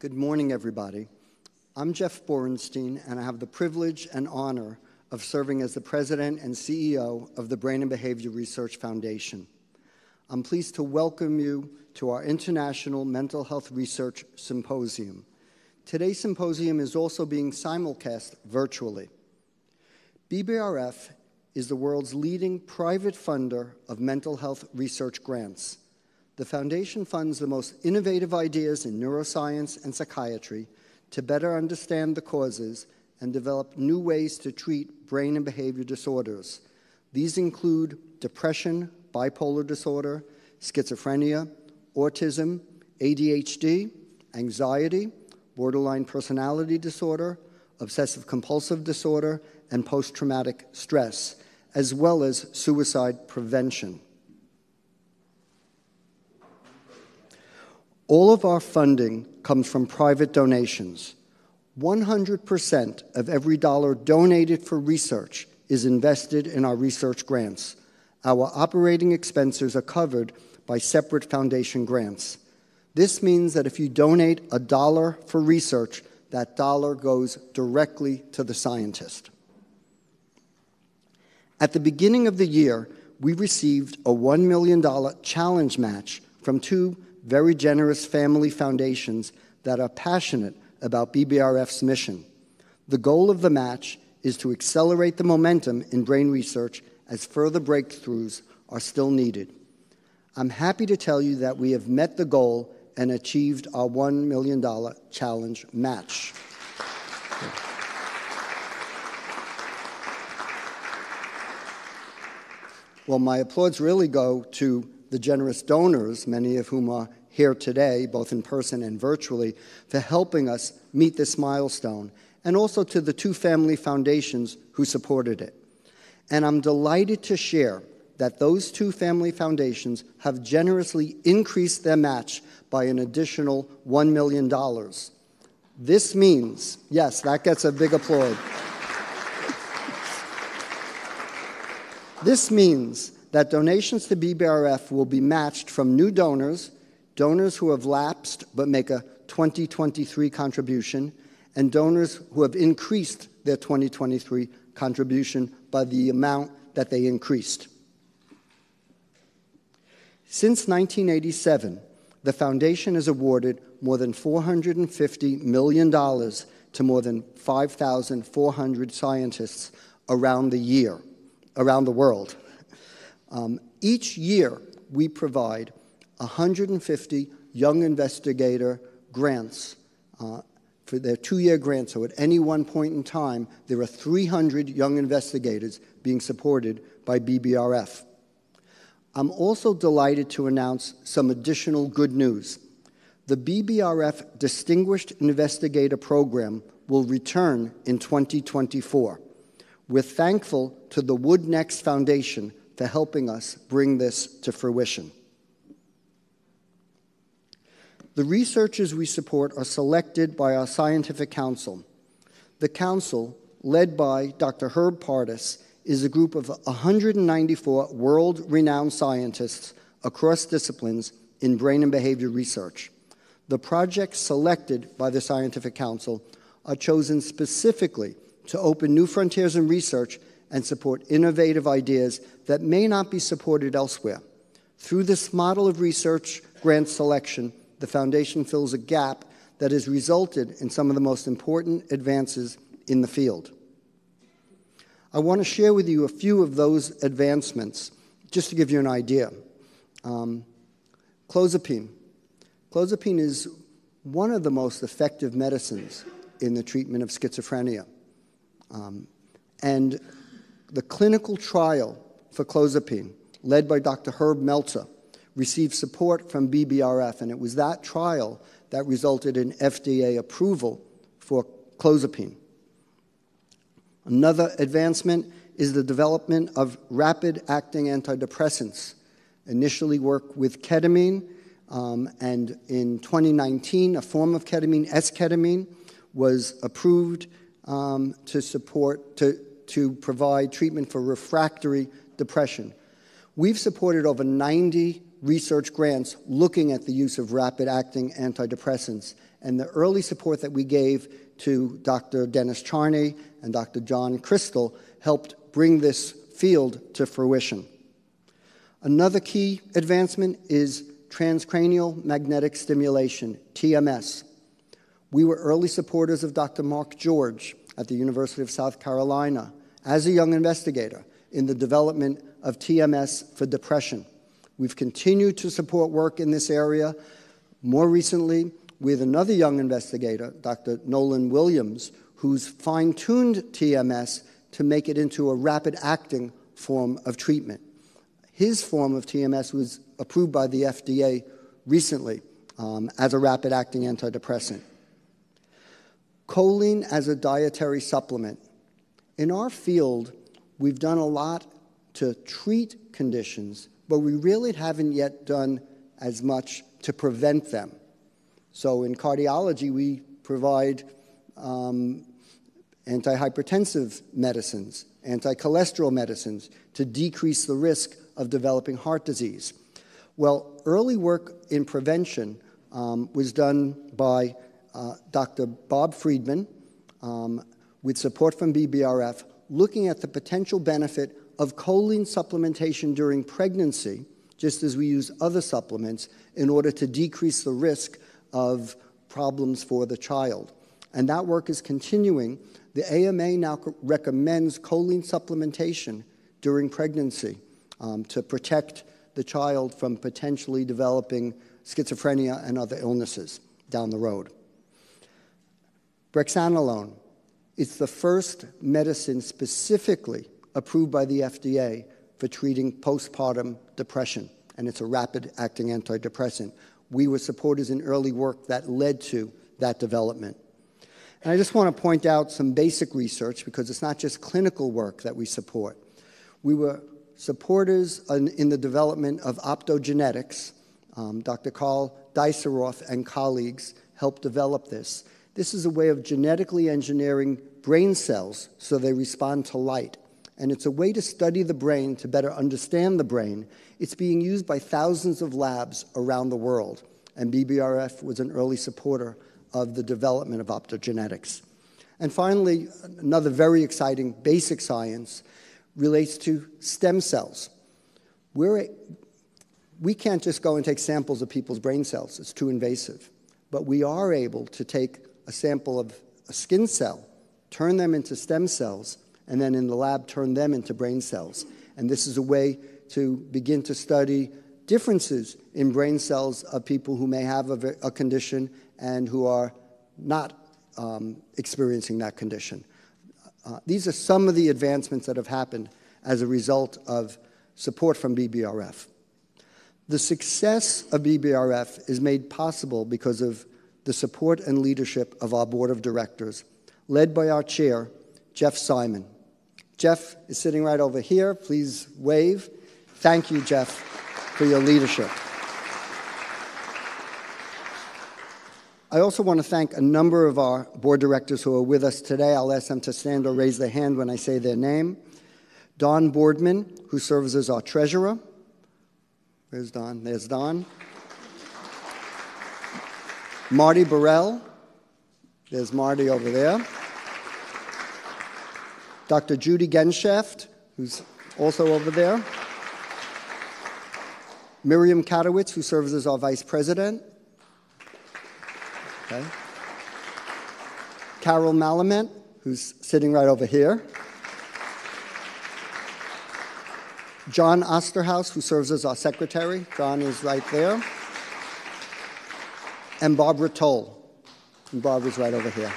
Good morning, everybody. I'm Jeff Borenstein, and I have the privilege and honor of serving as the President and CEO of the Brain and Behavior Research Foundation. I'm pleased to welcome you to our International Mental Health Research Symposium. Today's symposium is also being simulcast virtually. BBRF is the world's leading private funder of mental health research grants. The foundation funds the most innovative ideas in neuroscience and psychiatry to better understand the causes and develop new ways to treat brain and behavior disorders. These include depression, bipolar disorder, schizophrenia, autism, ADHD, anxiety, borderline personality disorder, obsessive compulsive disorder, and post traumatic stress, as well as suicide prevention. All of our funding comes from private donations. 100% of every dollar donated for research is invested in our research grants. Our operating expenses are covered by separate foundation grants. This means that if you donate a dollar for research, that dollar goes directly to the scientist. At the beginning of the year, we received a $1 million challenge match from two very generous family foundations that are passionate about BBRF's mission. The goal of the match is to accelerate the momentum in brain research as further breakthroughs are still needed. I'm happy to tell you that we have met the goal and achieved our $1 million challenge match. Well, my applause really go to the generous donors, many of whom are here today, both in person and virtually, for helping us meet this milestone, and also to the two family foundations who supported it. And I'm delighted to share that those two family foundations have generously increased their match by an additional $1 million. This means, yes, that gets a big applause. this means that donations to BBRF will be matched from new donors, donors who have lapsed but make a 2023 contribution, and donors who have increased their 2023 contribution by the amount that they increased. Since 1987, the foundation has awarded more than $450 million to more than 5,400 scientists around the year, around the world. Um, each year, we provide 150 young investigator grants uh, for their two-year grant. So at any one point in time, there are 300 young investigators being supported by BBRF. I'm also delighted to announce some additional good news. The BBRF Distinguished Investigator Program will return in 2024. We're thankful to the Woodnext Foundation for helping us bring this to fruition. The researchers we support are selected by our scientific council. The council, led by Dr. Herb Pardes, is a group of 194 world renowned scientists across disciplines in brain and behavior research. The projects selected by the Scientific Council are chosen specifically to open new frontiers in research and support innovative ideas that may not be supported elsewhere. Through this model of research grant selection, the Foundation fills a gap that has resulted in some of the most important advances in the field. I want to share with you a few of those advancements, just to give you an idea. Um, clozapine. Clozapine is one of the most effective medicines in the treatment of schizophrenia. Um, and the clinical trial for clozapine, led by Dr. Herb Meltzer, received support from BBRF, and it was that trial that resulted in FDA approval for clozapine. Another advancement is the development of rapid acting antidepressants. Initially worked with ketamine, um, and in 2019, a form of ketamine, S-ketamine, was approved um, to support, to, to provide treatment for refractory depression. We've supported over 90 research grants looking at the use of rapid acting antidepressants. And the early support that we gave to Dr. Dennis Charney and Dr. John Krystal helped bring this field to fruition. Another key advancement is transcranial magnetic stimulation, TMS. We were early supporters of Dr. Mark George at the University of South Carolina as a young investigator in the development of TMS for depression. We've continued to support work in this area. More recently, with another young investigator, Dr. Nolan Williams, who's fine tuned TMS to make it into a rapid acting form of treatment. His form of TMS was approved by the FDA recently um, as a rapid acting antidepressant. Choline as a dietary supplement. In our field, we've done a lot to treat conditions, but we really haven't yet done as much to prevent them. So in cardiology, we provide um, antihypertensive medicines, anti-cholesterol medicines to decrease the risk of developing heart disease. Well, early work in prevention um, was done by uh, Dr. Bob Freedman um, with support from BBRF, looking at the potential benefit of choline supplementation during pregnancy, just as we use other supplements, in order to decrease the risk of problems for the child. And that work is continuing the AMA now recommends choline supplementation during pregnancy um, to protect the child from potentially developing schizophrenia and other illnesses down the road. Brexanolone is the first medicine specifically approved by the FDA for treating postpartum depression, and it's a rapid acting antidepressant. We were supporters in early work that led to that development. And I just want to point out some basic research because it's not just clinical work that we support. We were supporters in, the development of optogenetics. Um, Dr. Carl Deisseroth and colleagues helped develop this. This is a way of genetically engineering brain cells so they respond to light. And it's a way to study the brain to better understand the brain. It's being used by thousands of labs around the world. And BBRF was an early supporter of the development of optogenetics. And finally, another very exciting basic science relates to stem cells. We're, we can't just go and take samples of people's brain cells, it's too invasive. But we are able to take a sample of a skin cell, turn them into stem cells, and then in the lab turn them into brain cells. And this is a way to begin to study differences in brain cells of people who may have a, a condition and who are not um, experiencing that condition. Uh, these are some of the advancements that have happened as a result of support from BBRF. The success of BBRF is made possible because of the support and leadership of our board of directors, led by our chair, Jeff Simon. Jeff is sitting right over here. Please wave. Thank you, Jeff, for your leadership. I also want to thank a number of our board directors who are with us today. I'll ask them to stand or raise their hand when I say their name. Don Boardman, who serves as our treasurer. Where's Don? There's Don. Marty Borell. There's Marty over there. Dr. Judy Genshaft, who's also over there. Miriam Katowitz, who serves as our vice president. Okay. Carol Mallement, who's sitting right over here. John Osterhaus, who serves as our secretary. John is right there. And Barbara Toll. And Barbara's right over here.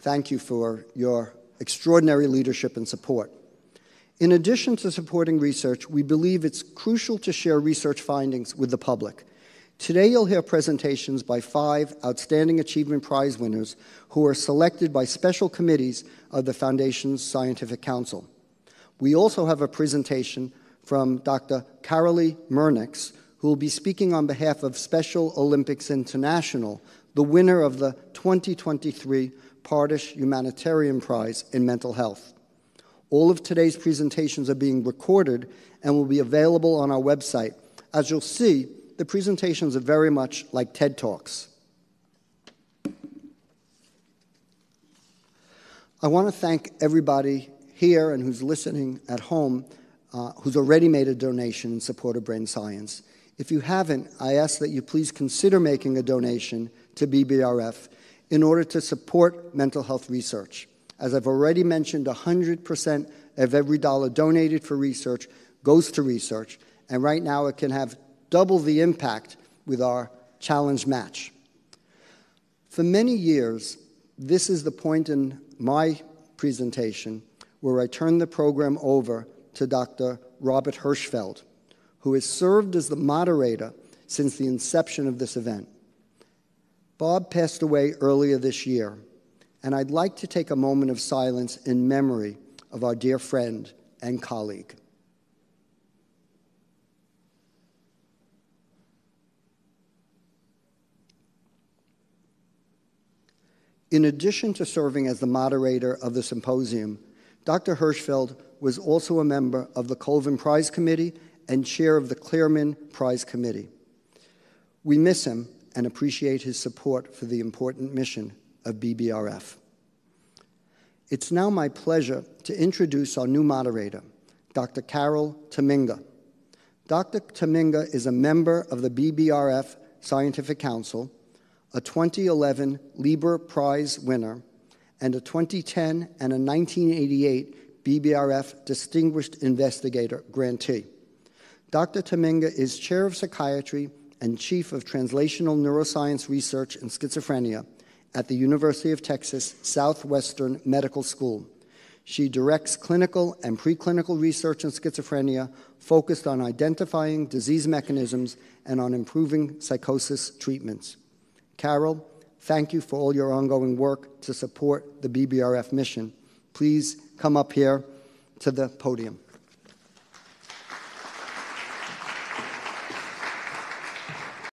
Thank you for your extraordinary leadership and support. In addition to supporting research, we believe it's crucial to share research findings with the public. Today, you'll hear presentations by five Outstanding Achievement Prize winners who are selected by special committees of the Foundation's Scientific Council. We also have a presentation from Dr. Carolee Murnix, who will be speaking on behalf of Special Olympics International, the winner of the 2023 Pardes Humanitarian Prize in Mental Health. All of today's presentations are being recorded and will be available on our website. As you'll see, the presentations are very much like TED Talks. I want to thank everybody here and who's listening at home uh, who's already made a donation in support of brain science. If you haven't, I ask that you please consider making a donation to BBRF in order to support mental health research. As I've already mentioned, 100% of every dollar donated for research goes to research, and right now it can have double the impact with our challenge match. For many years, this is the point in my presentation where I turn the program over to Dr. Robert Hirschfeld, who has served as the moderator since the inception of this event. Bob passed away earlier this year, and I'd like to take a moment of silence in memory of our dear friend and colleague. In addition to serving as the moderator of the symposium, Dr. Hirschfeld was also a member of the Colvin Prize Committee and chair of the Klerman Prize Committee. We miss him and appreciate his support for the important mission of BBRF. It's now my pleasure to introduce our new moderator, Dr. Carol Tamminga. Dr. Tamminga is a member of the BBRF Scientific Council, a 2011 Lieber Prize winner, and a 2010 and a 1988 BBRF Distinguished Investigator grantee. Dr. Tamminga is Chair of Psychiatry and Chief of Translational Neuroscience Research in Schizophrenia at the University of Texas Southwestern Medical School. She directs clinical and preclinical research in schizophrenia focused on identifying disease mechanisms and on improving psychosis treatments. Carol, Thank you for all your ongoing work to support the BBRF mission. Please come up here to the podium.